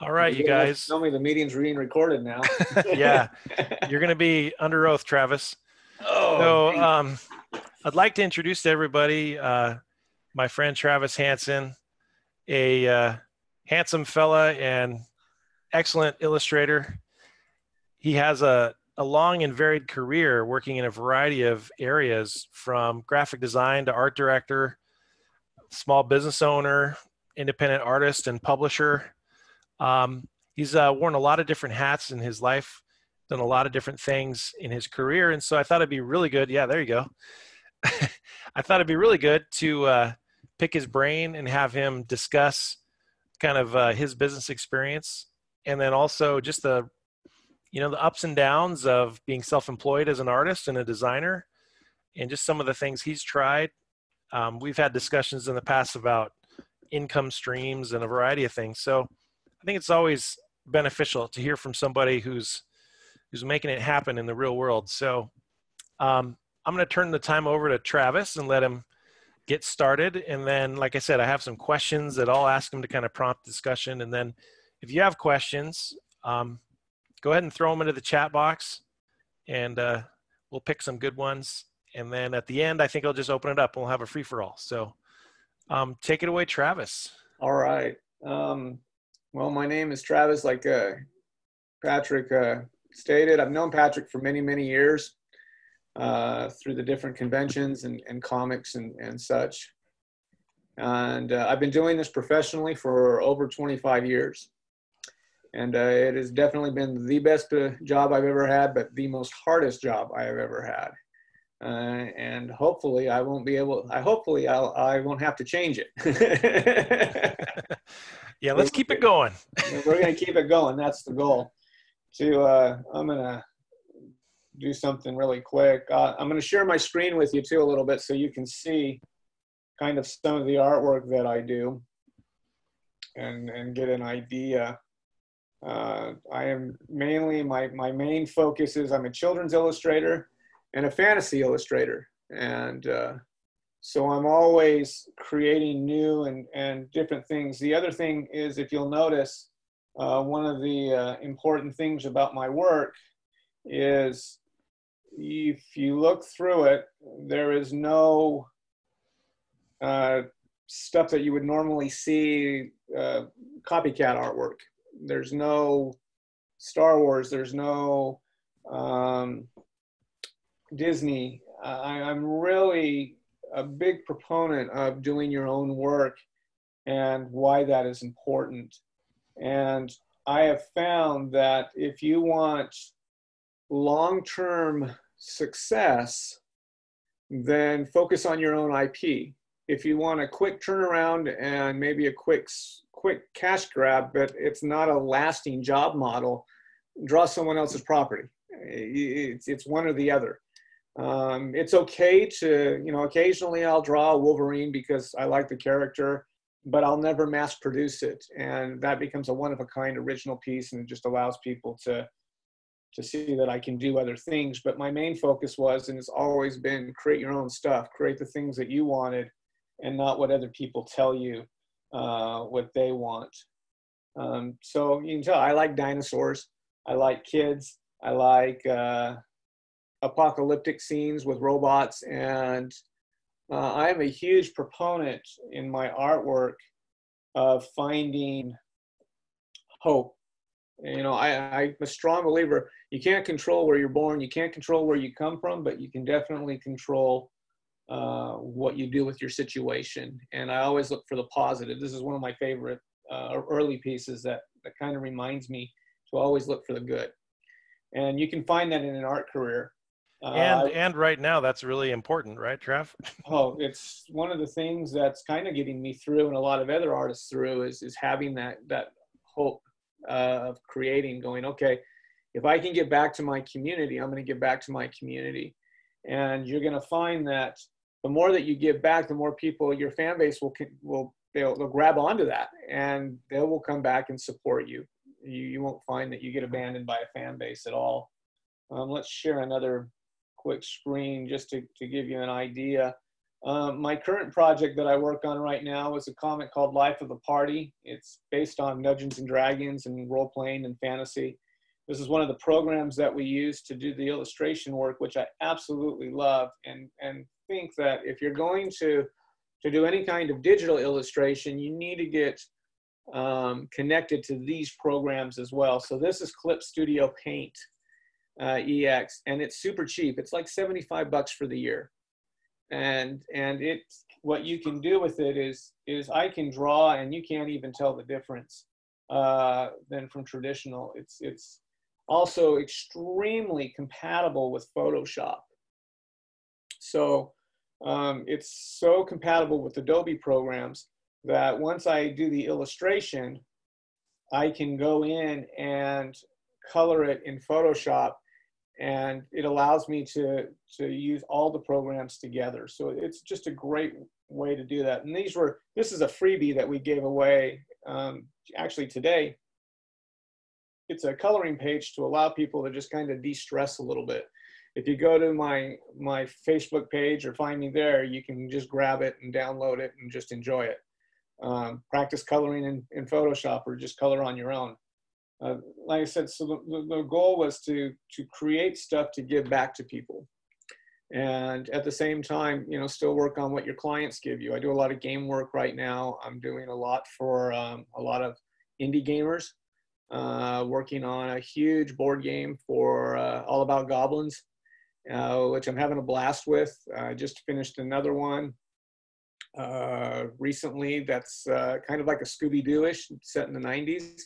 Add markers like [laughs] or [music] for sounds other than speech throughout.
All right, you guys. Tell me the meeting's being recorded now. [laughs] yeah, [laughs] you're going to be under oath, Travis. Oh, so, um, I'd like to introduce to everybody uh, my friend Travis Hanson, a uh, handsome fella and excellent illustrator. He has a, a long and varied career working in a variety of areas from graphic design to art director, small business owner, independent artist, and publisher. Um, he's uh, worn a lot of different hats in his life, done a lot of different things in his career, and so I thought it'd be really good. Yeah, there you go. [laughs] I thought it'd be really good to uh, pick his brain and have him discuss kind of uh, his business experience, and then also just the you know the ups and downs of being self-employed as an artist and a designer, and just some of the things he's tried. Um, we've had discussions in the past about income streams and a variety of things. So I think it's always beneficial to hear from somebody who's who's making it happen in the real world. So um, I'm going to turn the time over to Travis and let him get started. And then, like I said, I have some questions that I'll ask him to kind of prompt discussion. And then, if you have questions, um, go ahead and throw them into the chat box, and uh, we'll pick some good ones. And then at the end, I think I'll just open it up we'll have a free for all. So um, take it away, Travis. All right. Um, well, my name is Travis, like uh, Patrick uh, stated. I've known Patrick for many, many years uh, through the different conventions and, and comics and, and such. And uh, I've been doing this professionally for over 25 years. And uh, it has definitely been the best uh, job I've ever had, but the most hardest job I have ever had. Uh, and hopefully I won't be able. I hopefully I'll I won't have to change it. [laughs] [laughs] yeah, let's keep it going. [laughs] We're gonna keep it going. That's the goal. To uh, I'm gonna do something really quick. Uh, I'm gonna share my screen with you too a little bit so you can see kind of some of the artwork that I do and and get an idea. Uh, I am mainly my my main focus is I'm a children's illustrator and a fantasy illustrator. And uh, so I'm always creating new and, and different things. The other thing is, if you'll notice, uh, one of the uh, important things about my work is if you look through it, there is no uh, stuff that you would normally see uh, copycat artwork. There's no Star Wars. There's no um, Disney, I, I'm really a big proponent of doing your own work and why that is important. And I have found that if you want long term success, then focus on your own IP. If you want a quick turnaround and maybe a quick quick cash grab, but it's not a lasting job model, draw someone else's property. It's, it's one or the other. Um, it's okay to, you know, occasionally I'll draw a Wolverine because I like the character, but I'll never mass produce it. And that becomes a one of a kind original piece and it just allows people to, to see that I can do other things. But my main focus was, and it's always been create your own stuff, create the things that you wanted and not what other people tell you uh, what they want. Um, so you can tell I like dinosaurs. I like kids. I like, uh, apocalyptic scenes with robots and uh, I am a huge proponent in my artwork of finding hope. You know, I, I'm a strong believer. You can't control where you're born. You can't control where you come from, but you can definitely control uh, what you do with your situation. And I always look for the positive. This is one of my favorite uh, early pieces that, that kind of reminds me to always look for the good. And you can find that in an art career and uh, and right now that's really important right Trev? [laughs] oh it's one of the things that's kind of getting me through and a lot of other artists through is is having that that hope uh, of creating going okay if i can get back to my community i'm going to get back to my community and you're going to find that the more that you give back the more people your fan base will will they'll, they'll grab onto that and they will come back and support you. you you won't find that you get abandoned by a fan base at all um, let's share another quick screen just to, to give you an idea. Um, my current project that I work on right now is a comic called Life of the Party. It's based on Dungeons and Dragons and role playing and fantasy. This is one of the programs that we use to do the illustration work, which I absolutely love and, and think that if you're going to, to do any kind of digital illustration, you need to get um, connected to these programs as well. So this is Clip Studio Paint uh, EX, and it's super cheap. It's like 75 bucks for the year. And, and it, what you can do with it is, is I can draw and you can't even tell the difference uh, than from traditional. It's, it's, also extremely compatible with Photoshop. So um, it's so compatible with Adobe programs that once I do the illustration, I can go in and color it in Photoshop and it allows me to, to use all the programs together. So it's just a great way to do that. And these were, this is a freebie that we gave away um, actually today it's a coloring page to allow people to just kind of de-stress a little bit. If you go to my my Facebook page or find me there, you can just grab it and download it and just enjoy it. Um, practice coloring in, in Photoshop or just color on your own. Uh, like I said, so the, the goal was to to create stuff to give back to people, and at the same time, you know, still work on what your clients give you. I do a lot of game work right now. I'm doing a lot for um, a lot of indie gamers uh, working on a huge board game for uh, All About Goblins, uh, which I'm having a blast with. I just finished another one uh, recently that's uh, kind of like a Scooby-Doo-ish, set in the 90s.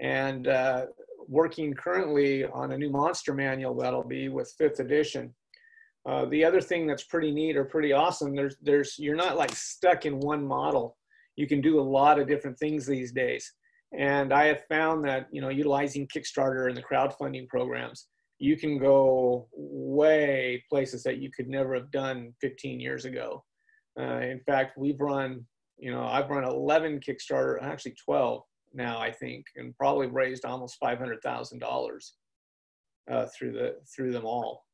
And uh, working currently on a new monster manual that'll be with fifth edition. the other thing that's pretty neat or pretty awesome, there's, there's, you're not like stuck in one model. You can do a lot of different things these days. And I have found that, you know, utilizing Kickstarter and the crowdfunding programs, you can go way places that you could never have done 15 years ago. Uh, in fact, we've run, you know, I've run 11 Kickstarter, actually 12 now, I think, and probably raised almost $500,000 uh, through the through them all.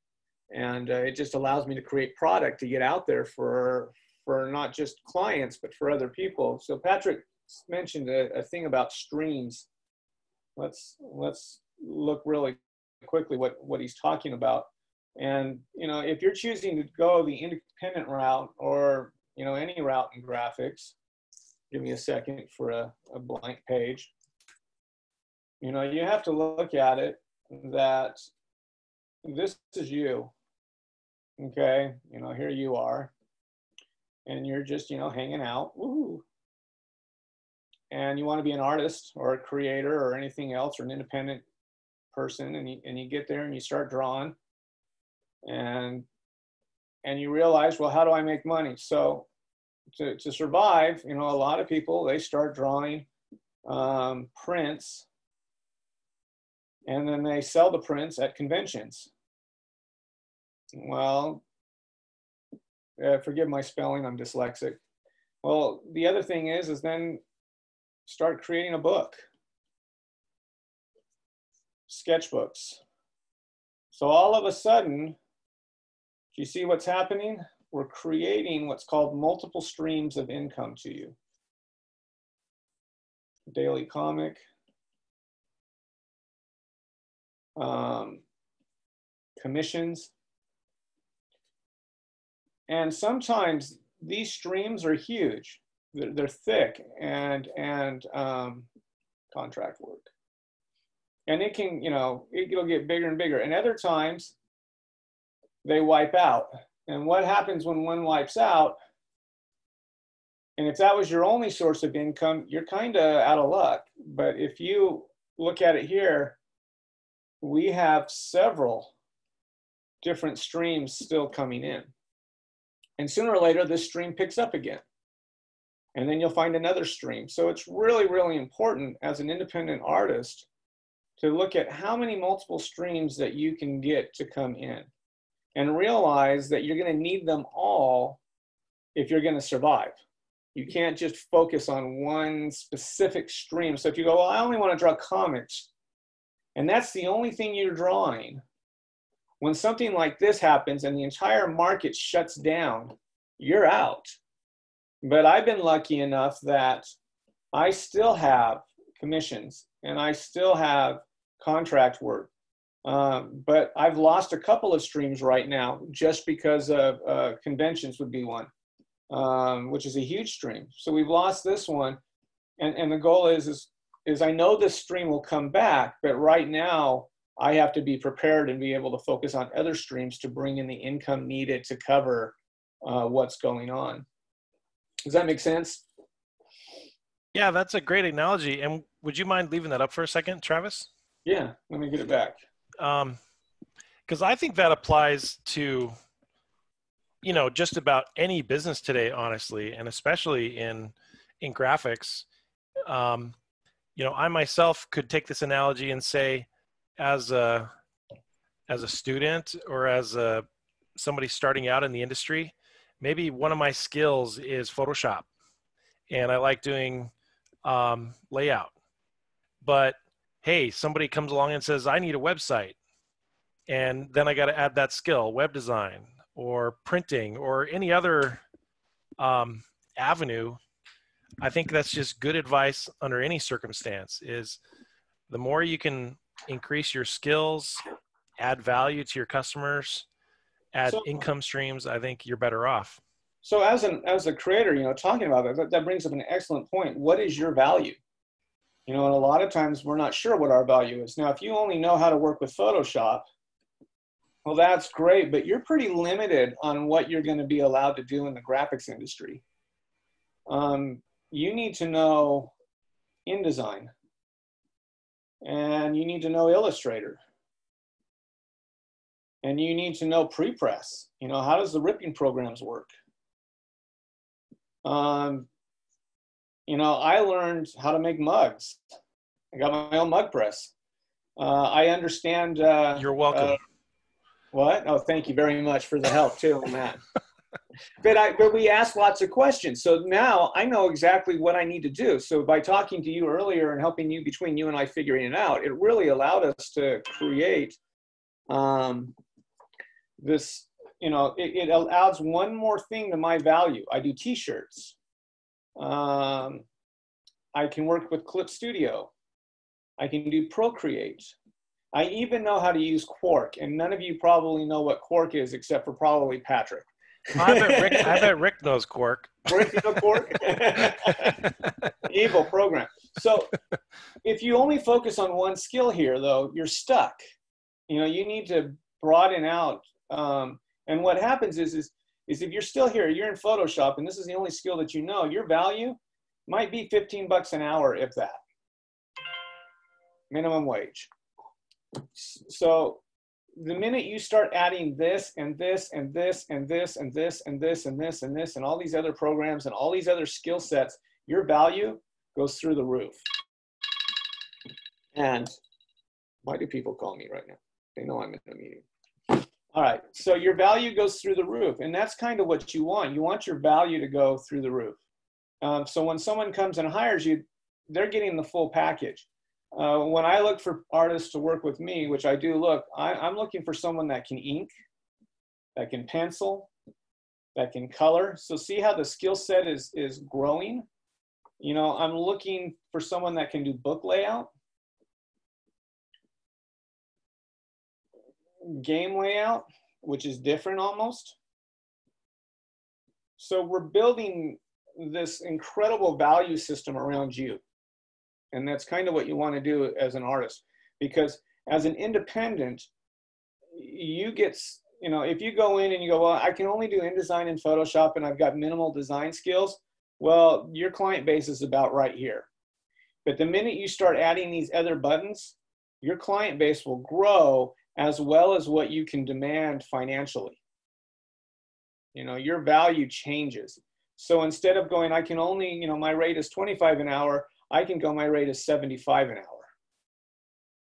And uh, it just allows me to create product to get out there for for not just clients but for other people. So Patrick mentioned a, a thing about streams. Let's let's look really quickly what what he's talking about. And you know, if you're choosing to go the independent route or you know any route in graphics, give me a second for a, a blank page. You know, you have to look at it that this is you. Okay, you know, here you are, and you're just you know hanging out. Woo! and you want to be an artist or a creator or anything else or an independent person and you, and you get there and you start drawing and and you realize well how do i make money so to, to survive you know a lot of people they start drawing um, prints and then they sell the prints at conventions well uh, forgive my spelling i'm dyslexic well the other thing is is then start creating a book, sketchbooks. So all of a sudden, do you see what's happening? We're creating what's called multiple streams of income to you. Daily comic, um, commissions. And sometimes these streams are huge. They're, they're thick and and um, contract work. And it can you know it'll get bigger and bigger. And other times they wipe out and what happens when one wipes out? And if that was your only source of income you're kind of out of luck. But if you look at it here we have several different streams still coming in. And sooner or later this stream picks up again. And then you'll find another stream. So it's really, really important as an independent artist to look at how many multiple streams that you can get to come in and realize that you're going to need them all if you're going to survive. You can't just focus on one specific stream. So if you go, well, I only want to draw comics, and that's the only thing you're drawing, when something like this happens and the entire market shuts down, you're out. But I've been lucky enough that I still have commissions and I still have contract work. Um, but I've lost a couple of streams right now just because of uh, conventions would be one, um, which is a huge stream. So we've lost this one, and and the goal is is is I know this stream will come back, but right now I have to be prepared and be able to focus on other streams to bring in the income needed to cover uh, what's going on. Does that make sense? Yeah, that's a great analogy. And would you mind leaving that up for a second, Travis? Yeah, let me get it back. Because um, I think that applies to, you know, just about any business today, honestly, and especially in in graphics. Um, you know, I myself could take this analogy and say, as a as a student or as a somebody starting out in the industry, maybe one of my skills is Photoshop, and I like doing um, layout. But hey, somebody comes along and says, I need a website. And then I got to add that skill, web design or printing or any other um, avenue. I think that's just good advice under any circumstance is the more you can increase your skills, add value to your customers, add so, income streams, I think you're better off. So as an as a creator, you know, talking about that, that brings up an excellent point. What is your value? You know, and a lot of times we're not sure what our value is. Now, if you only know how to work with Photoshop, well, that's great, but you're pretty limited on what you're going to be allowed to do in the graphics industry. Um, you need to know InDesign, and you need to know Illustrator, and you need to know prepress. You know, how does the ripping programs work? Um, you know, I learned how to make mugs. I got my own mug press. Uh, I understand. Uh, You're welcome. Uh, what? Oh, thank you very much for the help too on that. [laughs] but I, but we asked lots of questions. So now I know exactly what I need to do. So by talking to you earlier and helping you between you and I figuring it out, it really allowed us to create um, this. You know, it, it adds one more thing to my value. I do T-shirts. Um, I can work with Clip Studio. I can do Procreate. I even know how to use Quark, and none of you probably know what Quark is except for probably Patrick. I, bet [laughs] Rick, I bet Rick knows Quark. Rick, you know Quark? [laughs] Evil program. So if you only focus on one skill here, though, you're stuck. You know, you need to broaden out. Um, and what happens is, is is if you're still here, you're in Photoshop, and this is the only skill that you know, your value might be 15 bucks an hour, if that. Minimum wage. So the minute you start adding this and this and this and this and this and this and this and this and all these other programs and all these other skill sets, your value goes through the roof. And why do people call me right now? They know I'm in a meeting. All right, so your value goes through the roof, and that's kind of what you want. You want your value to go through the roof. Um, so when someone comes and hires you, they're getting the full package. Uh, when I look for artists to work with me, which I do look, I, I'm looking for someone that can ink, that can pencil, that can color. So see how the skill set is, is growing? You know, I'm looking for someone that can do book layout, game layout, which is different almost. So we're building this incredible value system around you. And that's kind of what you want to do as an artist. Because as an independent, you get, you know, if you go in and you go, well, I can only do InDesign and Photoshop and I've got minimal design skills, well, your client base is about right here. But the minute you start adding these other buttons, your client base will grow as well as what you can demand financially. You know, your value changes. So instead of going, I can only, you know, my rate is 25 an hour, I can go, my rate is 75 an hour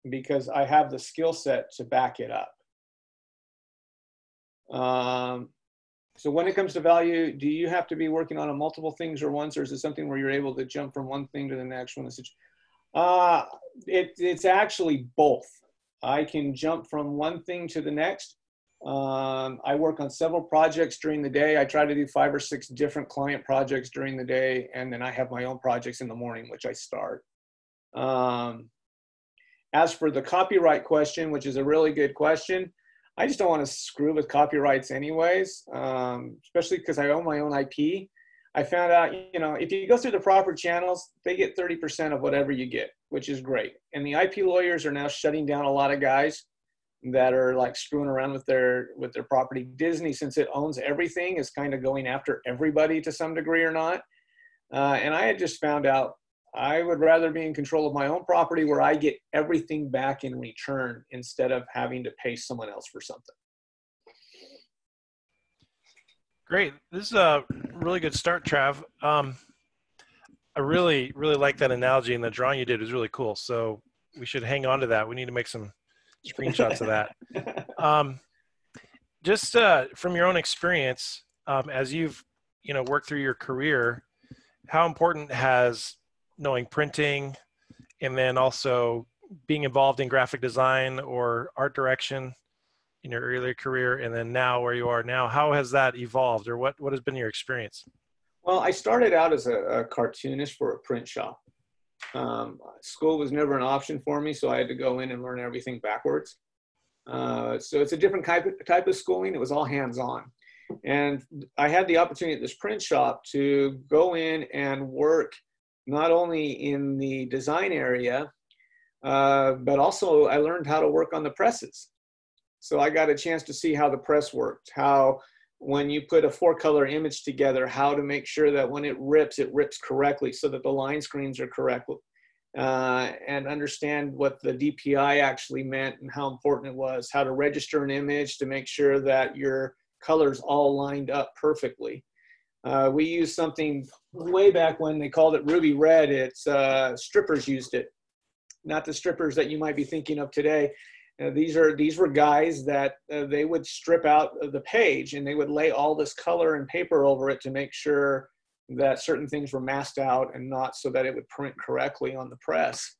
because I have the skill set to back it up. Um, so when it comes to value, do you have to be working on a multiple things or once, or is it something where you're able to jump from one thing to the next one? Uh, it, it's actually both. I can jump from one thing to the next, Um, I work on several projects during the day. I try to do five or six different client projects during the day, and then I have my own projects in the morning, which I start. Um, as for the copyright question, which is a really good question, I just don't want to screw with copyrights anyways, um, especially because I own my own IP. I found out, you know, if you go through the proper channels, they get 30% of whatever you get, which is great. And the IP lawyers are now shutting down a lot of guys that are like screwing around with their with their property. Disney, since it owns everything, is kind of going after everybody to some degree or not. Uh, and I had just found out I would rather be in control of my own property where I get everything back in return instead of having to pay someone else for something. Great. This is a really good start, Trav. Um, I really, really like that analogy, and the drawing you did was really cool. So we should hang on to that. We need to make some screenshots of that. [laughs] Um, just uh, from your own experience, um, as you've you know worked through your career, how important has knowing printing, and then also being involved in graphic design or art direction in your earlier career, and then now where you are now, how has that evolved, or what what has been your experience? Well, I started out as a, a cartoonist for a print shop. Um, school was never an option for me, so I had to go in and learn everything backwards. Uh, so it's a different type of, type of schooling. It was all hands-on. And I had the opportunity at this print shop to go in and work not only in the design area, uh, but also I learned how to work on the presses. So I got a chance to see how the press worked, how when you put a four color image together, how to make sure that when it rips, it rips correctly so that the line screens are correct. Uh, and understand what the DPI actually meant and how important it was, how to register an image to make sure that your colors all lined up perfectly. Uh, we used something way back when they called it Ruby Red. It's uh, strippers used it, not the strippers that you might be thinking of today. These are these were guys that uh, they would strip out the page and they would lay all this color and paper over it to make sure that certain things were masked out and not so that it would print correctly on the press.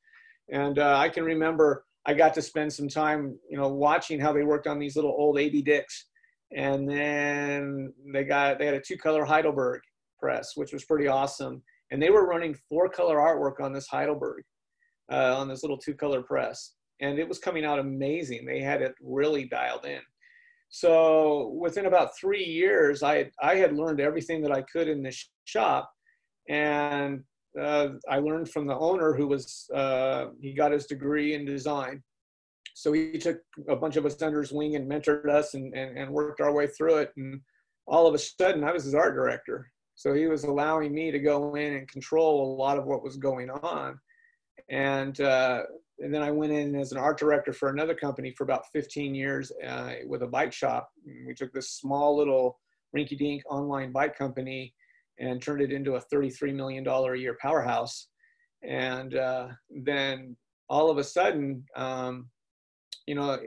And uh, I can remember I got to spend some time, you know, watching how they worked on these little old AB Dicks. And then they got they had a two color Heidelberg press, which was pretty awesome. And they were running four color artwork on this Heidelberg, uh, on this little two color press and it was coming out amazing. They had it really dialed in. So within about three years, I had, I had learned everything that I could in the shop, and uh, I learned from the owner who was uh, he got his degree in design. So he took a bunch of us under his wing and mentored us and, and, and worked our way through it. And all of a sudden, I was his art director. So he was allowing me to go in and control a lot of what was going on. And uh, and then I went in as an art director for another company for about 15 years uh, with a bike shop. We took this small little rinky-dink online bike company and turned it into a 33 million dollar a year powerhouse. And uh, then all of a sudden, um, you know,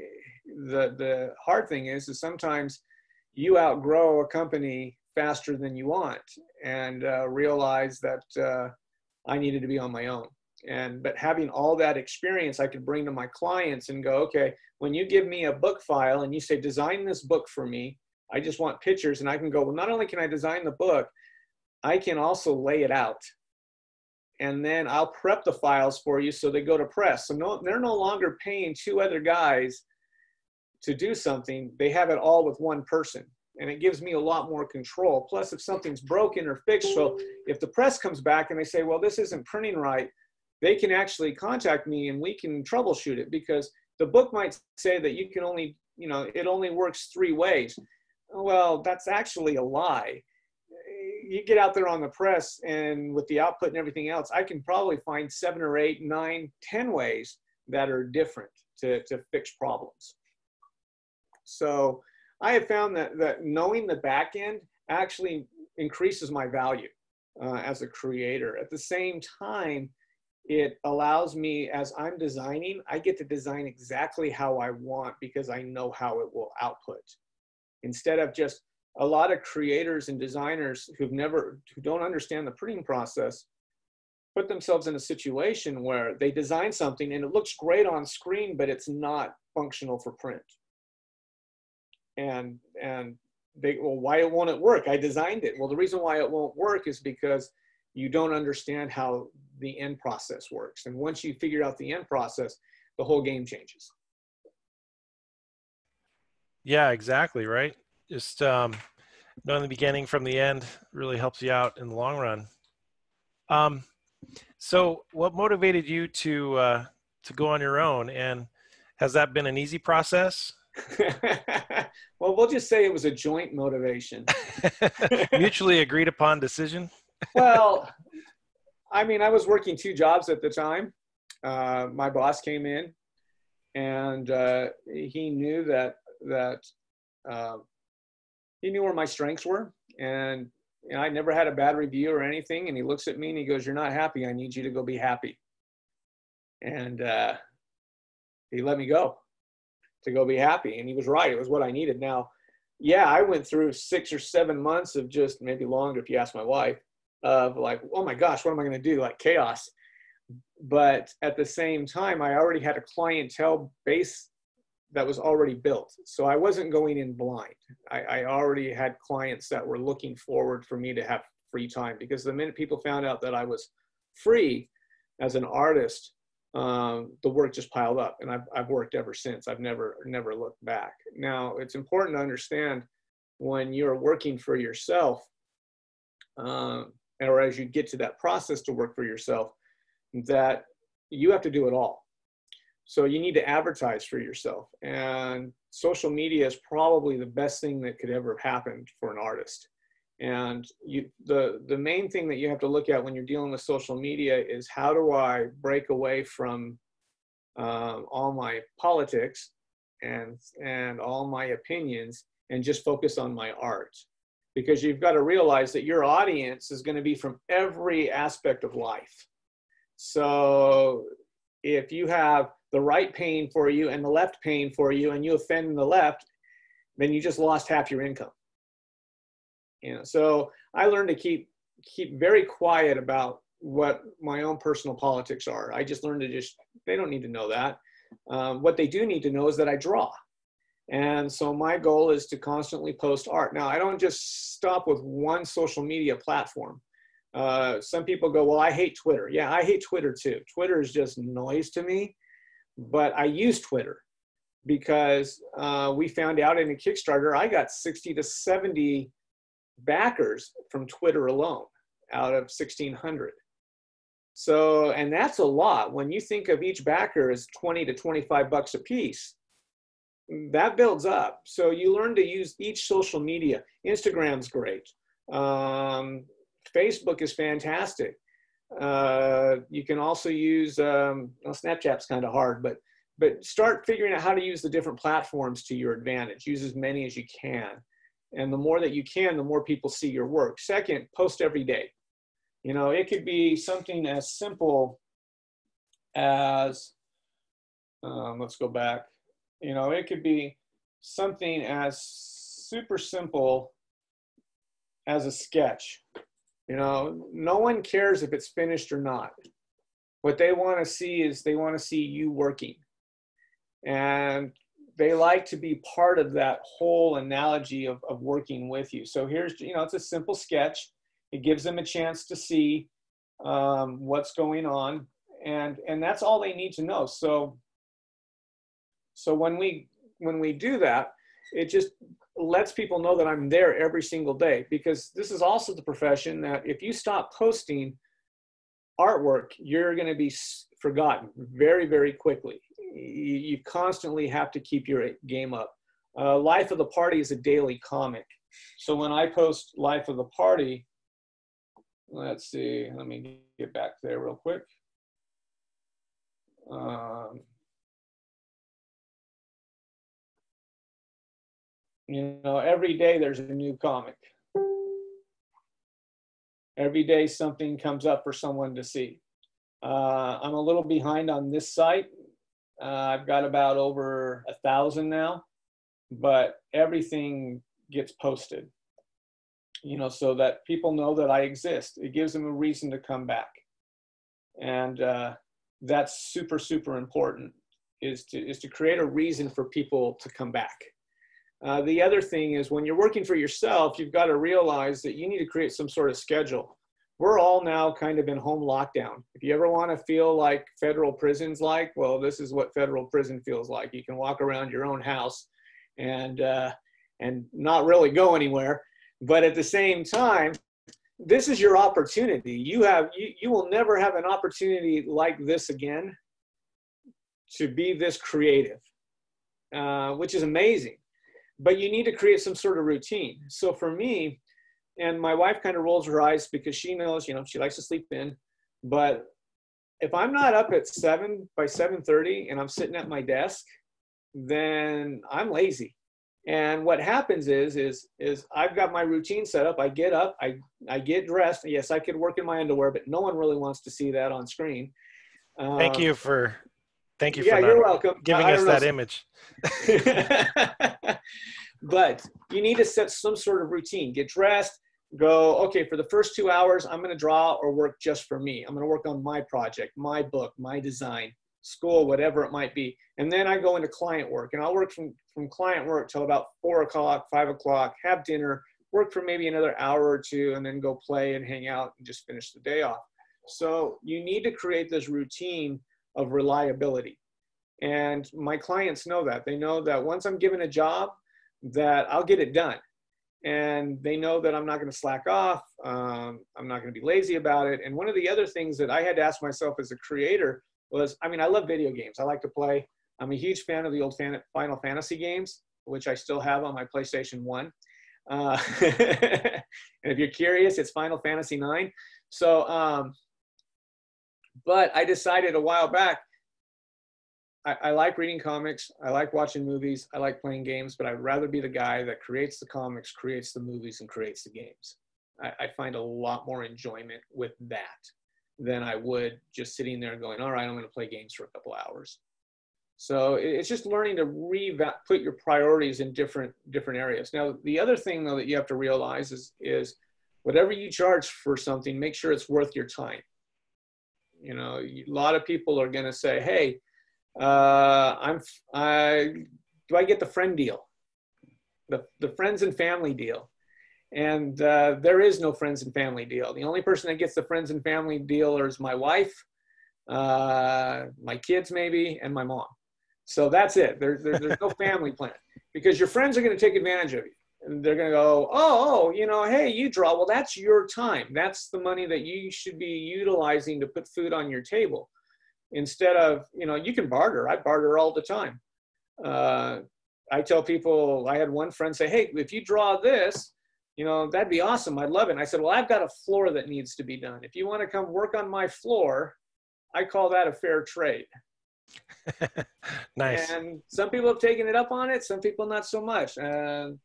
the the hard thing is is sometimes you outgrow a company faster than you want, and uh, realize that uh, I needed to be on my own and but having all that experience i could bring to my clients and go okay when you give me a book file and you say design this book for me i just want pictures and i can go well not only can i design the book i can also lay it out. And then i'll prep the files for you so they go to press. So no, they're no longer paying two other guys to do something. They have it all with one person and it gives me a lot more control. Plus if something's broken or fixed so if the press comes back and they say well this isn't printing right they can actually contact me and we can troubleshoot it because the book might say that you can only, you know, it only works three ways. Well, that's actually a lie. You get out there on the press and with the output and everything else, I can probably find seven or eight, nine, ten ways that are different to, to fix problems. So I have found that, that knowing the back end actually increases my value uh, as a creator. At the same time, it allows me as i'm designing i get to design exactly how i want because i know how it will output. Instead of just a lot of creators and designers who've never who don't understand the printing process put themselves in a situation where they design something and it looks great on screen but it's not functional for print. And and they well why won't it work? I designed it. Well the reason why it won't work is because you don't understand how the end process works. And once you figure out the end process the whole game changes. Yeah exactly right? Just um knowing the beginning from the end really helps you out in the long run. Um so what motivated you to uh to go on your own? And has that been an easy process? [laughs] Well, we'll just say it was a joint motivation. [laughs] Mutually agreed upon decision. well, I mean, I was working two jobs at the time. Uh, my boss came in, and uh, he knew that that uh, he knew where my strengths were, and know, I never had a bad review or anything. And he looks at me and he goes, "You're not happy. I need you to go be happy." And uh, he let me go to go be happy. And he was right. It was what I needed. Now, yeah, I went through six or seven months of just maybe longer if you ask my wife of like, oh my gosh, what am I going to do? Like chaos. But at the same time, I already had a clientele base that was already built. So I wasn't going in blind. I, I already had clients that were looking forward for me to have free time because the minute people found out that I was free as an artist, um, the work just piled up and I've, I've worked ever since i've never never looked back now it's important to understand when you're working for yourself um, or as you get to that process to work for yourself that you have to do it all. So you need to advertise for yourself. And social media is probably the best thing that could ever have happened for an artist. And you, the, the main thing that you have to look at when you're dealing with social media is how do I break away from um, all my politics and, and all my opinions and just focus on my art? Because you've got to realize that your audience is going to be from every aspect of life. So if you have the right paying for you and the left paying for you and you offend the left, then you just lost half your income. You know so i learned to keep keep very quiet about what my own personal politics are. I just learned to just they don't need to know that. Um, what they do need to know is that i draw and so my goal is to constantly post art now i don't just stop with one social media platform uh, some people go well i hate twitter yeah i hate twitter too twitter is just noise to me but i use twitter because uh, we found out in a kickstarter i got 60 to 70 backers from Twitter alone out of 1600. So, and that's a lot. When you think of each backer as 20 to 25 bucks a piece, that builds up. So you learn to use each social media. Instagram's great. Um, Facebook is fantastic. Uh, you can also use um, well, Snapchat's kind of hard, but but start figuring out how to use the different platforms to your advantage. Use as many as you can. And the more that you can, the more people see your work. Second, post every day. You know, it could be something as simple as, um, let's go back. You know, it could be something as super simple as a sketch. You know, no one cares if it's finished or not. What they want to see is they want to see you working. And they like to be part of that whole analogy of, of working with you. So here's, you know, it's a simple sketch. It gives them a chance to see um, what's going on. And, and that's all they need to know. So, so when we, when we do that, it just lets people know that I'm there every single day because this is also the profession that if you stop posting artwork, you're going to be forgotten very, very quickly you, constantly have to keep your game up. Uh, Life of the Party is a daily comic. So when I post Life of the Party, let's see, let me get back there real quick. Um, you know, every day there's a new comic. Every day something comes up for someone to see. Uh, I'm a little behind on this site. Uh, I've got about over a thousand now, but everything gets posted, you know, so that people know that I exist. It gives them a reason to come back. And uh, that's super, super important is to, is to create a reason for people to come back. Uh, the other thing is when you're working for yourself, you've got to realize that you need to create some sort of schedule. We're all now kind of in home lockdown. If you ever want to feel like federal prison's like, well, this is what federal prison feels like. You can walk around your own house and uh, and not really go anywhere, but at the same time, this is your opportunity. You have you, you will never have an opportunity like this again to be this creative, uh, which is amazing but you need to create some sort of routine. So for me, and my wife kind of rolls her eyes because she knows, you know, she likes to sleep in. But if I'm not up at seven by 7:30 and I'm sitting at my desk, then I'm lazy. And what happens is, is, is I've got my routine set up. I get up, I, I get dressed. Yes, I could work in my underwear, but no one really wants to see that on screen. Thank uh, you for Thank you yeah, for you're welcome. giving us that image. [laughs] but you need to set some sort of routine. Get dressed, go, okay, for the first two hours, I'm going to draw or work just for me. I'm going to work on my project, my book, my design, school, whatever it might be. And then I go into client work and I'll work from, from client work till about four o'clock, five o'clock, have dinner, work for maybe another hour or two, and then go play and hang out and just finish the day off. So you need to create this routine of reliability. And my clients know that. They know that once I'm given a job, that I'll get it done. And they know that I'm not going to slack off. Um, I'm not going to be lazy about it. And one of the other things that I had to ask myself as a creator was I mean, I love video games. I like to play. I'm a huge fan of the old Final Fantasy games, which I still have on my PlayStation 1. Uh, [laughs] and if you're curious, it's Final Fantasy 9. So, um, but I decided a while back, I, I, like reading comics. I like watching movies. I like playing games, but I'd rather be the guy that creates the comics, creates the movies, and creates the games. I, I find a lot more enjoyment with that than I would just sitting there going, all right, I'm going to play games for a couple hours. So it's just learning to re put your priorities in different different areas. Now, the other thing though that you have to realize is is whatever you charge for something, make sure it's worth your time. You know, a lot of people are going to say, "Hey, uh, I'm I do I get the friend deal, the the friends and family deal?" And uh, there is no friends and family deal. The only person that gets the friends and family deal is my wife, uh, my kids maybe, and my mom. So that's it. There, there, there's no [laughs] family plan because your friends are going to take advantage of you they're going to go, oh, oh, you know, hey, you draw. Well, that's your time. That's the money that you should be utilizing to put food on your table. Instead of, you know, you can barter. I barter all the time. Uh, I tell people, I had one friend say, hey, if you draw this, you know, that'd be awesome. I'd love it. And I said, well, I've got a floor that needs to be done. If you want to come work on my floor, I call that a fair trade. [laughs] nice. And some people have taken it up on it, some people not so much. And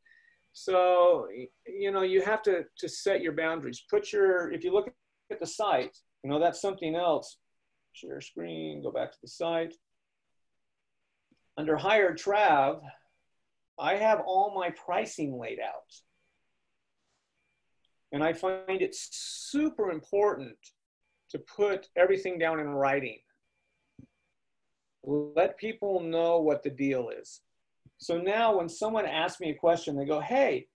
so, you know, you have to, to set your boundaries. Put your, if you look at the site, you know, that's something else. Share screen, go back to the site. Under Hire Trav, I have all my pricing laid out. And I find it super important to put everything down in writing. Let people know what the deal is. So now when someone asks me a question, they go, hey,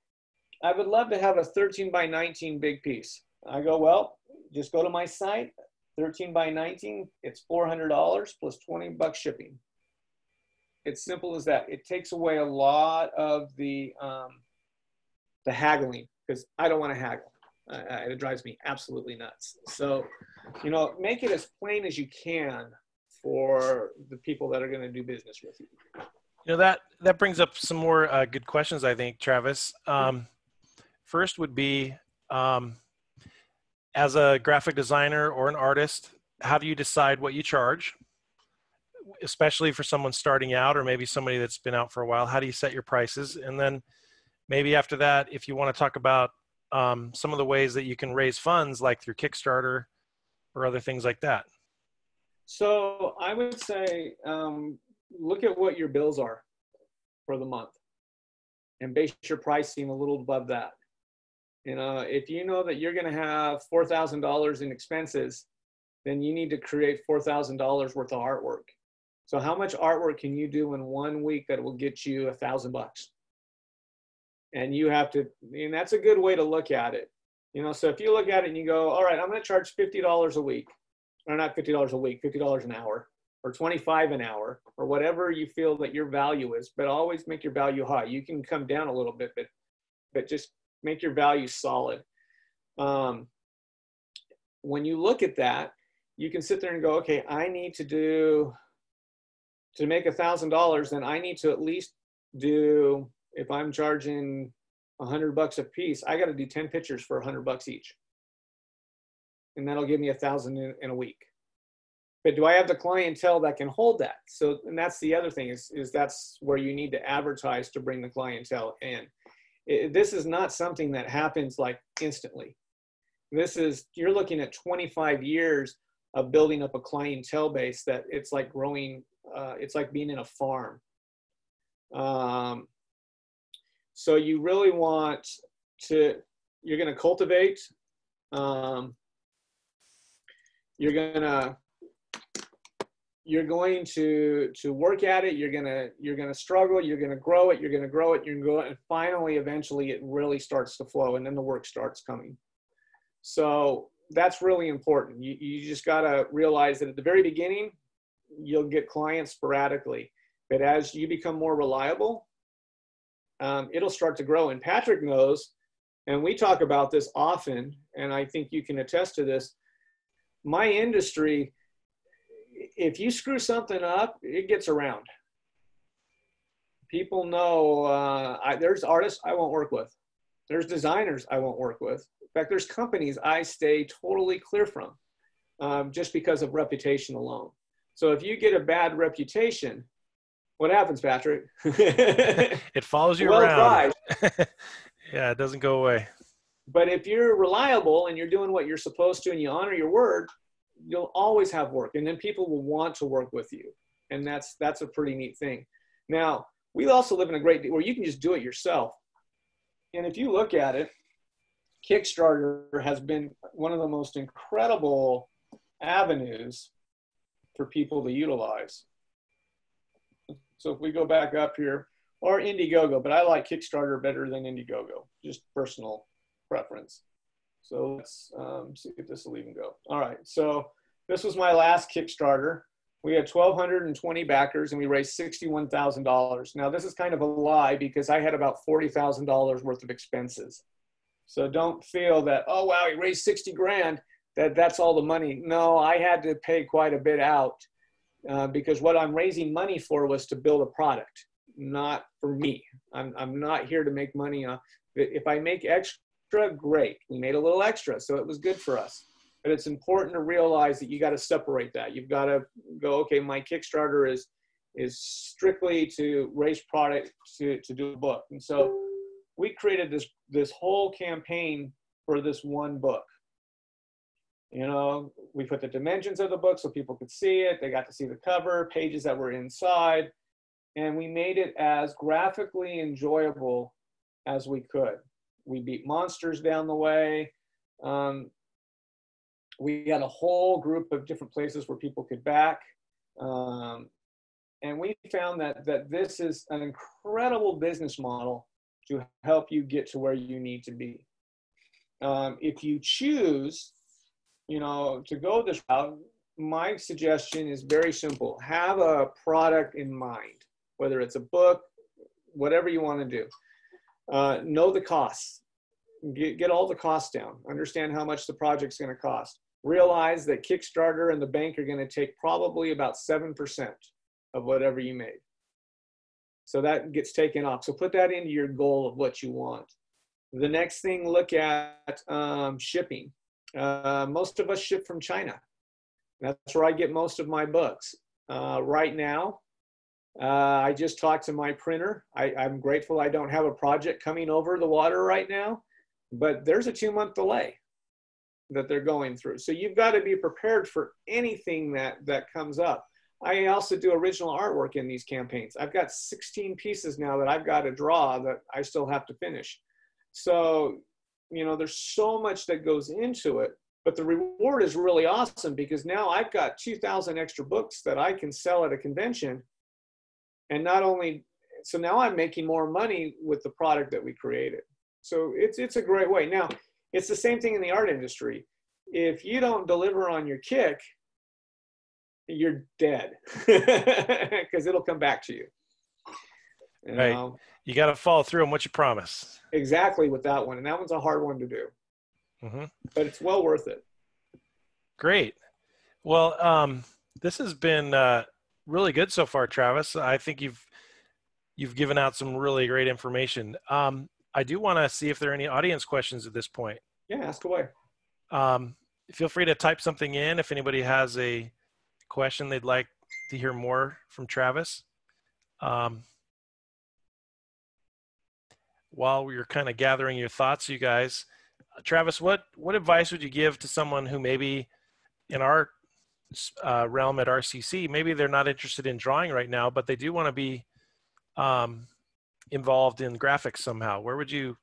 I would love to have a 13 by 19 big piece. I go, well, just go to my site, 13 by 19, it's $400 plus 20 bucks shipping. It's simple as that. It takes away a lot of the, um, the haggling because I don't want to haggle. Uh, it drives me absolutely nuts. So, you know, make it as plain as you can for the people that are going to do business with you. You know that that brings up some more uh, good questions, I think, Travis. Um, first would be, um, as a graphic designer or an artist, how do you decide what you charge? Especially for someone starting out, or maybe somebody that's been out for a while. How do you set your prices? And then maybe after that, if you want to talk about um, some of the ways that you can raise funds, like through Kickstarter or other things like that. So I would say um, look at what your bills are for the month and base your pricing a little above that. You know, if you know that you're going to have $4,000 in expenses, then you need to create $4,000 worth of artwork. So how much artwork can you do in one week that will get you a thousand bucks? and you have to and that's a good way to look at it you know so if you look at it and you go all right i'm going to charge $50 a week or not $50 a week $50 an hour or 25 an hour or whatever you feel that your value is but always make your value high. You can come down a little bit but but just make your value solid. Um, when you look at that you can sit there and go okay i need to do to make a thousand dollars then i need to at least do if i'm charging a hundred bucks a piece i got to do 10 pictures for a hundred bucks each. And that'll give me a thousand in, in a week but do I have the clientele that can hold that? So, and that's the other thing is, is that's where you need to advertise to bring the clientele in. It, this is not something that happens like instantly. This is, you're looking at 25 years of building up a clientele base that it's like growing, uh, it's like being in a farm. Um, so you really want to, you're going to cultivate, um, you're going to you're going to to work at it you're to you're to struggle you're to grow it you're to grow it you're to grow it and finally eventually it really starts to flow and then the work starts coming. So that's really important. You, you just got to realize that at the very beginning you'll get clients sporadically. But as you become more reliable um, it'll start to grow. And patrick knows and we talk about this often and i think you can attest to this my industry if you screw something up, it gets around. People know uh, I, there's artists I won't work with. There's designers I won't work with. In fact, there's companies I stay totally clear from um, just because of reputation alone. So if you get a bad reputation, what happens, Patrick? [laughs] it follows you well around. [laughs] yeah, it doesn't go away. But if you're reliable and you're doing what you're supposed to and you honor your word, you'll always have work and then people will want to work with you and that's that's a pretty neat thing. Now we also live in a great where you can just do it yourself. And if you look at it kickstarter has been one of the most incredible avenues for people to utilize. So if we go back up here or indiegogo but i like kickstarter better than indiegogo just personal preference so let's um, see if this will even go. All right, so this was my last Kickstarter. We had 1,220 backers and we raised $61,000. Now this is kind of a lie because I had about $40,000 worth of expenses. So don't feel that, oh wow, he raised 60 grand, that that's all the money. No, I had to pay quite a bit out uh, because what I'm raising money for was to build a product, not for me. I'm, I'm not here to make money. Uh, if I make extra, great. We made a little extra, so it was good for us. But it's important to realize that you got to separate that. You've got to go, okay, my Kickstarter is is strictly to raise product to, to do a book. And so we created this this whole campaign for this one book. You know, we put the dimensions of the book so people could see it. They got to see the cover, pages that were inside, and we made it as graphically enjoyable as we could we beat monsters down the way. Um, we had a whole group of different places where people could back. Um, and we found that, that this is an incredible business model to help you get to where you need to be. Um, if you choose, you know, to go this route, my suggestion is very simple. Have a product in mind, whether it's a book, whatever you want to do. Uh, know the costs. Get, get all the costs down. Understand how much the project's going to cost. Realize that Kickstarter and the bank are going to take probably about 7% of whatever you made. So that gets taken off. So put that into your goal of what you want. The next thing, look at um, shipping. Uh, most of us ship from China. That's where I get most of my books. Uh, right now, uh, I just talked to my printer. I, am grateful I don't have a project coming over the water right now, but there's a two month delay that they're going through. So you've got to be prepared for anything that, that comes up. I also do original artwork in these campaigns. I've got 16 pieces now that I've got to draw that I still have to finish. So, you know, there's so much that goes into it, but the reward is really awesome because now I've got 2,000 extra books that I can sell at a convention and not only so now I'm making more money with the product that we created. So it's it's a great way. Now, it's the same thing in the art industry. If you don't deliver on your kick, you're dead [laughs] because it'll come back to you. you right. Know? You got to follow through on what you promise. Exactly with that one, and that one's a hard one to do, mm-hmm. but it's well worth it. Great. Well, um, this has been uh, really good so far, Travis. I think you've you've given out some really great information. Um, I do want to see if there are any audience questions at this point. Yeah, ask away. Um, feel free to type something in if anybody has a question they'd like to hear more from Travis. Um, while we are kind of gathering your thoughts, you guys, uh, Travis, what what advice would you give to someone who maybe in our uh, realm at RCC, maybe they're not interested in drawing right now, but they do want to be um, involved in graphics somehow? Where would you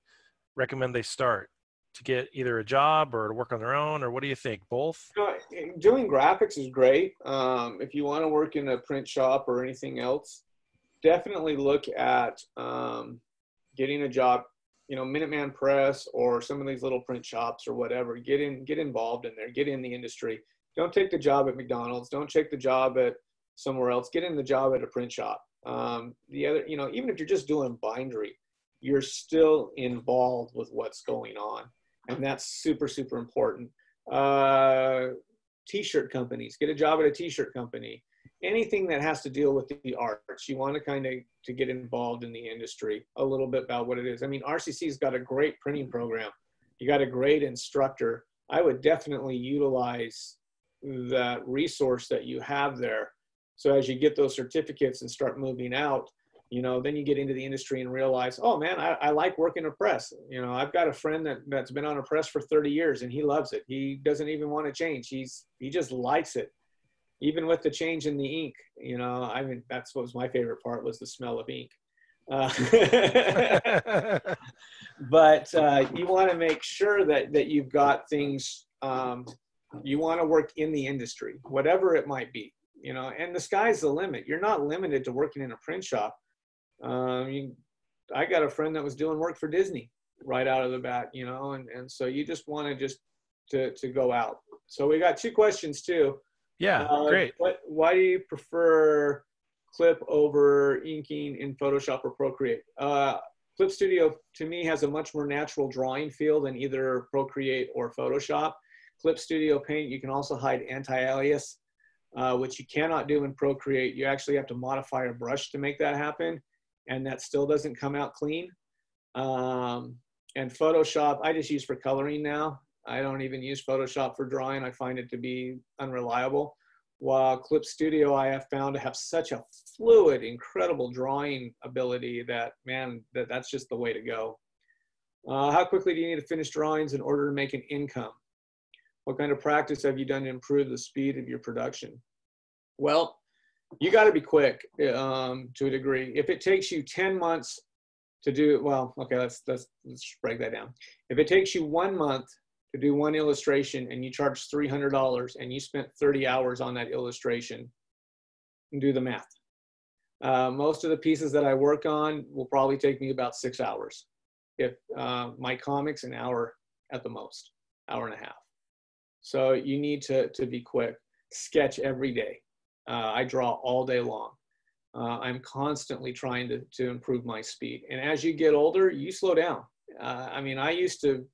recommend they start? to get either a job or to work on their own, or what do you think? Both? doing graphics is great. Um, if you want to work in a print shop or anything else, definitely look at um, getting a job. You know, Minuteman Press or some of these little print shops or whatever. Get in, get involved in there. Get in the industry. Don't take the job at McDonald's. Don't take the job at somewhere else. Get in the job at a print shop. Um, the other, you know, even if you're just doing bindery, you're still involved with what's going on. And that's super super important. Uh, t-shirt companies. Get a job at a t-shirt company. Anything that has to deal with the arts. You want to kind of to get involved in the industry a little bit about what it is. I mean rcc's got a great printing program. You got a great instructor. I would definitely utilize that resource that you have there. So as you get those certificates and start moving out you know then you get into the industry and realize oh man I, I, like working a press. You know i've got a friend that, that's been on a press for 30 years and he loves it. He doesn't even want to change. He's he just likes it even with the change in the ink. You know i mean that's what was my favorite part was the smell of ink. Uh, [laughs] [laughs] but uh, you want to make sure that that you've got things um, you want to work in the industry whatever it might be you know and the sky's the limit you're not limited to working in a print shop um, you, I got a friend that was doing work for Disney right out of the bat, you know, and, and so you just want to just to, to go out. So we got two questions too. Yeah, uh, great. What, why do you prefer Clip over inking in Photoshop or Procreate? Uh, Clip Studio to me has a much more natural drawing feel than either Procreate or Photoshop. Clip Studio Paint, you can also hide anti-alias, uh, which you cannot do in Procreate. You actually have to modify a brush to make that happen and that still doesn't come out clean. Um, and Photoshop, I just use for coloring now. I don't even use Photoshop for drawing. I find it to be unreliable. While Clip Studio, I have found to have such a fluid, incredible drawing ability that, man, that, that's just the way to go. Uh, how quickly do you need to finish drawings in order to make an income? What kind of practice have you done to improve the speed of your production? Well, you got to be quick um, to a degree. If it takes you 10 months to do, well, okay, let's, let's, let's break that down. If it takes you one month to do one illustration and you charge $300 and you spent 30 hours on that illustration, do the math. Uh, most of the pieces that I work on will probably take me about six hours. If uh, my comics, an hour at the most, hour and a half. So you need to, to be quick. Sketch every day. Uh, I draw all day long. Uh, I'm constantly trying to, to improve my speed. And as you get older, you slow down. Uh, I mean, I used to,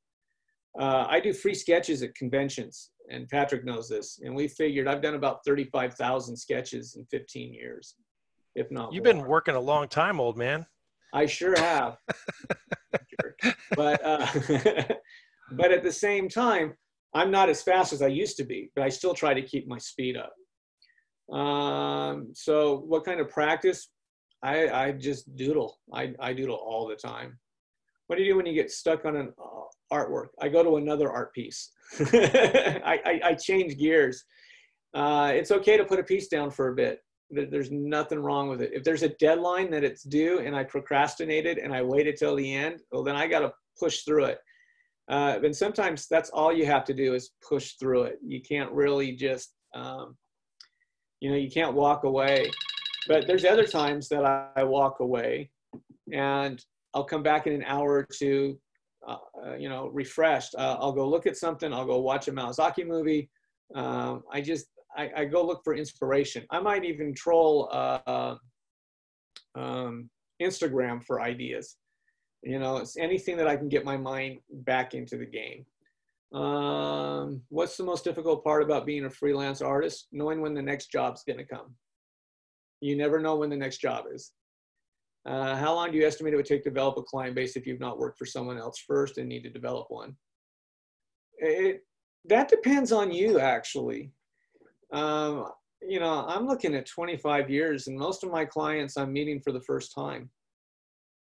uh, I do free sketches at conventions, and Patrick knows this. And we figured I've done about 35,000 sketches in 15 years, if not You've more. been working a long time, old man. I sure have. [laughs] but, uh, [laughs] but at the same time, I'm not as fast as I used to be, but I still try to keep my speed up. Um, so what kind of practice? I, I just doodle. I, I doodle all the time. What do you do when you get stuck on an uh, artwork? I go to another art piece. [laughs] I, I, I, change gears. Uh, it's okay to put a piece down for a bit. There's nothing wrong with it. If there's a deadline that it's due and I procrastinated and I waited till the end, well, then I got to push through it. Uh, and sometimes that's all you have to do is push through it. You can't really just um, you know you can't walk away but there's other times that I, I walk away and I'll come back in an hour or two, uh, uh, you know, refreshed. Uh, I'll go look at something. I'll go watch a Miyazaki movie. Um, I just, I, I, go look for inspiration. I might even troll uh, um, Instagram for ideas. You know, it's anything that I can get my mind back into the game. Um, what's the most difficult part about being a freelance artist? Knowing when the next job's going to come. You never know when the next job is. Uh, how long do you estimate it would take to develop a client base if you've not worked for someone else first and need to develop one? It, that depends on you, actually. Um, you know, I'm looking at 25 years, and most of my clients I'm meeting for the first time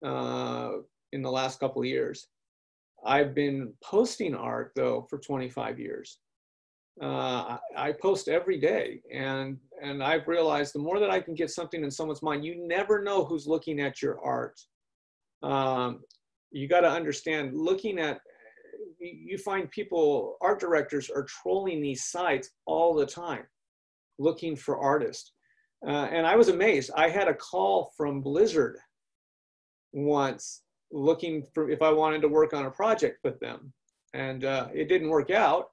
uh, in the last couple of years. I've been posting art though for 25 years. Uh, I post every day, and and I've realized the more that I can get something in someone's mind, you never know who's looking at your art. Um, you got to understand, looking at, you find people, art directors are trolling these sites all the time, looking for artists. Uh, and I was amazed. I had a call from Blizzard once looking for if I wanted to work on a project with them. And uh, it didn't work out,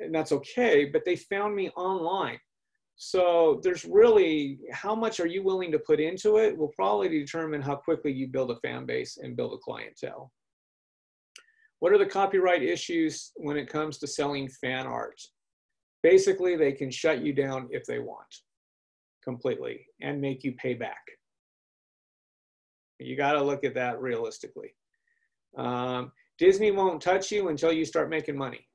and that's okay, but they found me online. So there's really how much are you willing to put into it will probably determine how quickly you build a fan base and build a clientele. What are the copyright issues when it comes to selling fan art? Basically, they can shut you down if they want completely and make you pay back. You got to look at that realistically. Um, Disney won't touch you until you start making money.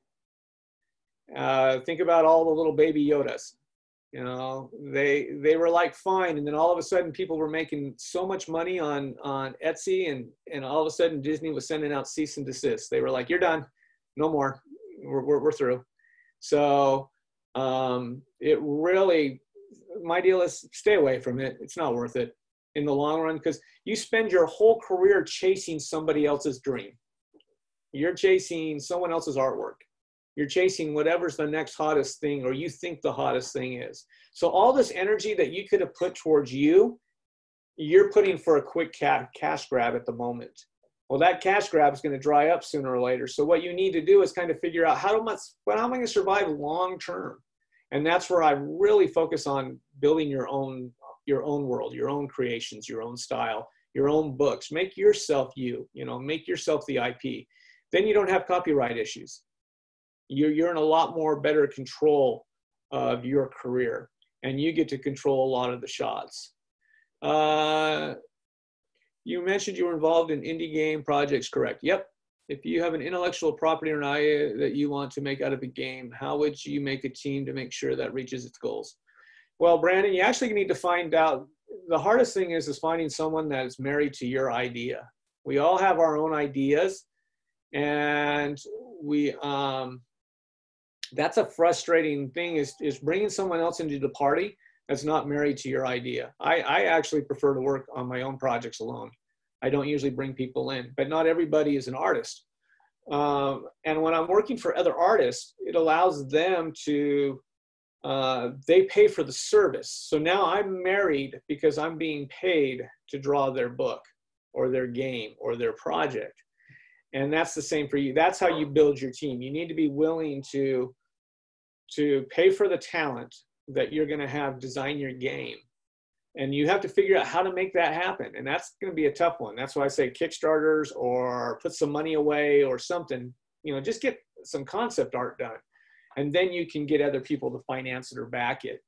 Uh, think about all the little baby Yodas. You know, they they were like fine, and then all of a sudden, people were making so much money on on Etsy, and and all of a sudden, Disney was sending out cease and desist. They were like, "You're done, no more. We're we're, we're through." So um, it really, my deal is stay away from it. It's not worth it in the long run because you spend your whole career chasing somebody else's dream. You're chasing someone else's artwork. You're chasing whatever's the next hottest thing or you think the hottest thing is. So all this energy that you could have put towards you, you're putting for a quick cash grab at the moment. Well, that cash grab is going to dry up sooner or later. So what you need to do is kind of figure out how much, how am I going to survive long term? And that's where I really focus on building your own your own world, your own creations, your own style, your own books. Make yourself you, you know, make yourself the IP. Then you don't have copyright issues. You're, you're in a lot more better control of your career and you get to control a lot of the shots. Uh, you mentioned you were involved in indie game projects, correct? Yep. If you have an intellectual property or an idea that you want to make out of a game, how would you make a team to make sure that reaches its goals? Well, Brandon, you actually need to find out. The hardest thing is is finding someone that is married to your idea. We all have our own ideas, and we um, that's a frustrating thing is is bringing someone else into the party that's not married to your idea. I, I actually prefer to work on my own projects alone. I don't usually bring people in, but not everybody is an artist. Um, and when I'm working for other artists, it allows them to uh, they pay for the service. So now I'm married because I'm being paid to draw their book or their game or their project. And that's the same for you. That's how you build your team. You need to be willing to, to pay for the talent that you're going to have design your game. And you have to figure out how to make that happen. And that's going to be a tough one. That's why I say Kickstarters or put some money away or something. You know, just get some concept art done and then you can get other people to finance it or back it.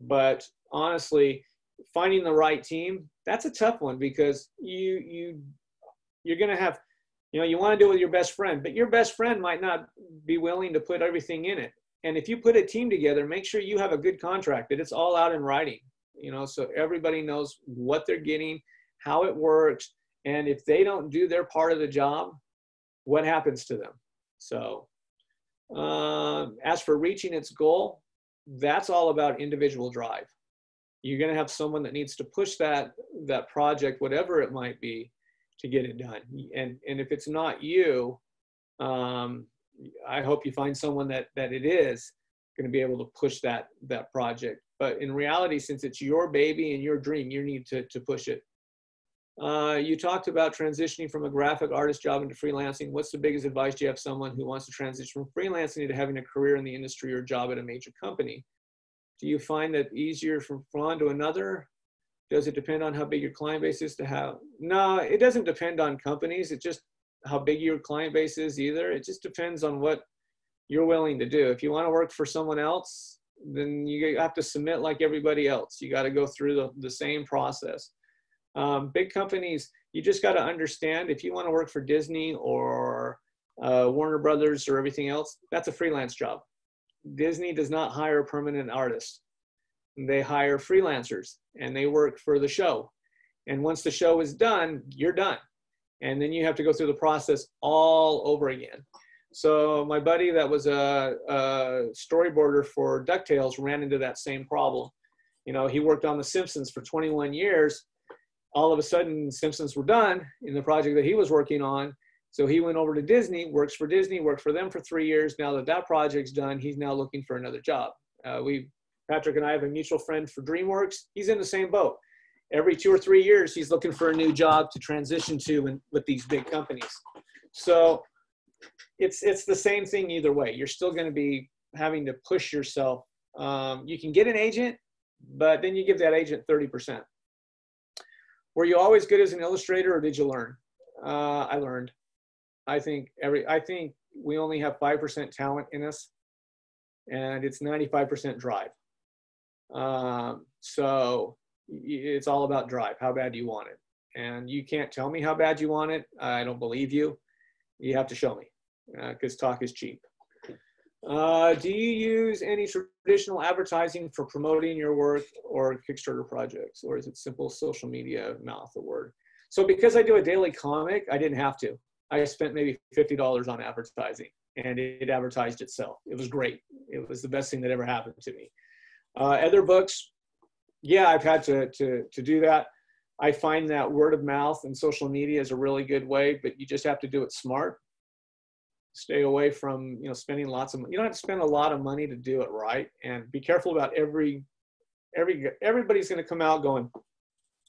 But honestly, finding the right team, that's a tough one because you you you're going to have you know, you want to do it with your best friend, but your best friend might not be willing to put everything in it. And if you put a team together, make sure you have a good contract that it's all out in writing, you know, so everybody knows what they're getting, how it works, and if they don't do their part of the job, what happens to them. So um, as for reaching its goal, that's all about individual drive. You're going to have someone that needs to push that that project, whatever it might be, to get it done. And and if it's not you, um, I hope you find someone that that it is going to be able to push that that project. But in reality, since it's your baby and your dream, you need to to push it Uh, you talked about transitioning from a graphic artist job into freelancing. What's the biggest advice do you have someone who wants to transition from freelancing to having a career in the industry or job at a major company? Do you find that easier from one to another? Does it depend on how big your client base is to have? No, it doesn't depend on companies. It just how big your client base is either. It just depends on what you're willing to do. If you want to work for someone else, then you have to submit like everybody else. You got to go through the, the same process. Um, big companies, you just got to understand if you want to work for Disney or uh, Warner Brothers or everything else, that's a freelance job. Disney does not hire permanent artists. They hire freelancers and they work for the show. And once the show is done, you're done. And then you have to go through the process all over again. So my buddy that was a, a storyboarder for DuckTales ran into that same problem. You know, he worked on The Simpsons for 21 years all of a sudden Simpsons were done in the project that he was working on. So he went over to Disney, works for Disney, worked for them for three years. Now that that project's done, he's now looking for another job. Uh, we, Patrick and I have a mutual friend for DreamWorks. He's in the same boat. Every two or three years, he's looking for a new job to transition to in, with these big companies. So it's it's the same thing either way. You're still going to be having to push yourself. Um, you can get an agent, but then you give that agent 30%. Were you always good as an illustrator, or did you learn? Uh, I learned. I think every. I think we only have five percent talent in us, and it's ninety-five percent drive. Um, so it's all about drive. How bad do you want it? And you can't tell me how bad you want it. I don't believe you. You have to show me, because uh, talk is cheap. Uh, do you use any traditional advertising for promoting your work or Kickstarter projects, or is it simple social media mouth the word? So because I do a daily comic, I didn't have to. I spent maybe $50 on advertising and it advertised itself. It was great. It was the best thing that ever happened to me. Uh, other books, yeah, I've had to, to, to do that. I find that word of mouth and social media is a really good way, but you just have to do it smart stay away from you know spending lots of you don't have to spend a lot of money to do it right and be careful about every every everybody's going to come out going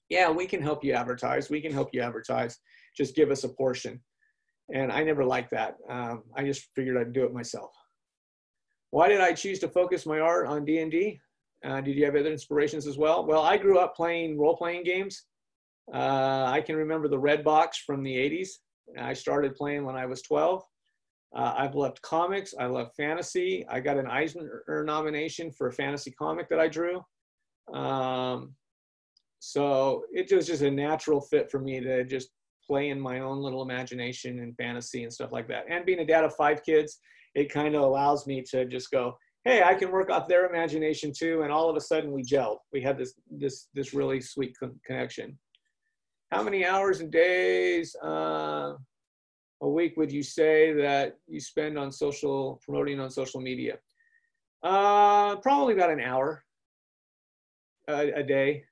yeah we can help you advertise we can help you advertise just give us a portion. And i never liked that um, i just figured i'd do it myself. Why did i choose to focus my art on d&d uh, did you have other inspirations as well? Well i grew up playing role-playing games. Uh, i can remember the red box from the 80s i started playing when i was 12 uh, I've loved comics. I love fantasy. I got an Eisner nomination for a fantasy comic that I drew. Um, so it was just a natural fit for me to just play in my own little imagination and fantasy and stuff like that. And being a dad of five kids, it kind of allows me to just go, hey, I can work off their imagination too. And all of a sudden we gelled. We had this this this really sweet con- connection. How many hours and days? Uh, a week would you say that you spend on social promoting on social media? Uh, probably about an hour a, a day.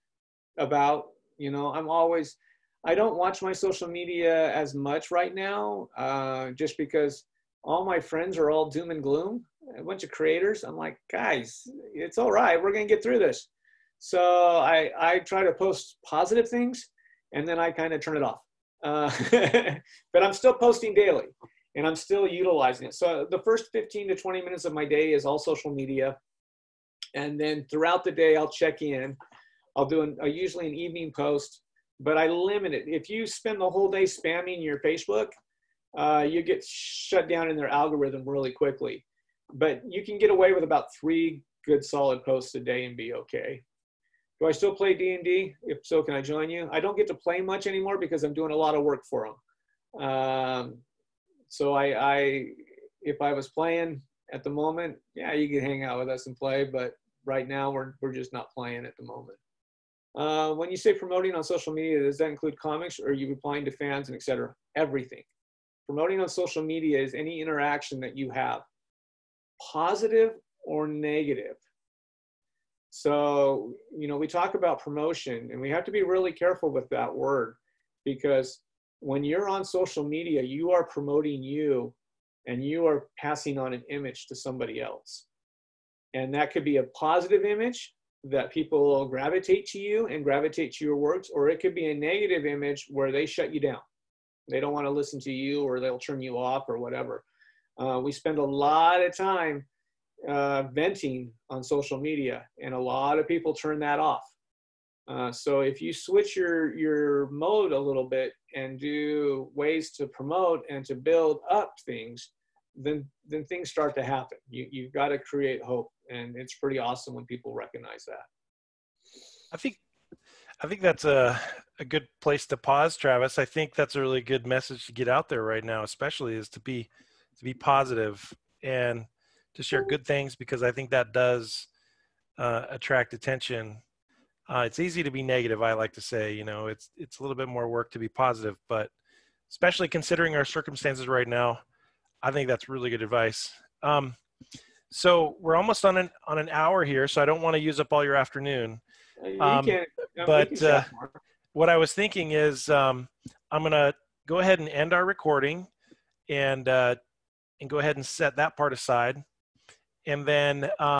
About you know, I'm always I don't watch my social media as much right now, uh, just because all my friends are all doom and gloom. A bunch of creators. I'm like, guys, it's all right. We're gonna get through this. So I I try to post positive things, and then I kind of turn it off. Uh, [laughs] but I'm still posting daily and I'm still utilizing it. So the first 15 to 20 minutes of my day is all social media. And then throughout the day, I'll check in. I'll do an, uh, usually an evening post, but I limit it. If you spend the whole day spamming your Facebook, uh, you get shut down in their algorithm really quickly. But you can get away with about three good solid posts a day and be okay. Do I still play D&D? If so, can I join you? I don't get to play much anymore because I'm doing a lot of work for them. Um, so I, I, if I was playing at the moment, yeah, you could hang out with us and play, but right now we're, we're just not playing at the moment. Uh, when you say promoting on social media, does that include comics or are you replying to fans and etc.? Everything. Promoting on social media is any interaction that you have, positive or negative. So, you know, we talk about promotion and we have to be really careful with that word because when you're on social media, you are promoting you and you are passing on an image to somebody else. And that could be a positive image that people will gravitate to you and gravitate to your works, or it could be a negative image where they shut you down. They don't want to listen to you or they'll turn you off or whatever. Uh, we spend a lot of time uh, venting on social media, and a lot of people turn that off. Uh, so if you switch your your mode a little bit and do ways to promote and to build up things, then then things start to happen. You you've got to create hope, and it's pretty awesome when people recognize that. I think I think that's a a good place to pause, Travis. I think that's a really good message to get out there right now, especially is to be to be positive and to share good things because I think that does uh, attract attention. Uh, it's easy to be negative. I like to say, you know, it's it's a little bit more work to be positive, but especially considering our circumstances right now, I think that's really good advice. Um, so we're almost on an on an hour here, so I don't want to use up all your afternoon. Um, but uh, what I was thinking is um, I'm gonna go ahead and end our recording, and uh, and go ahead and set that part aside, and then. Um,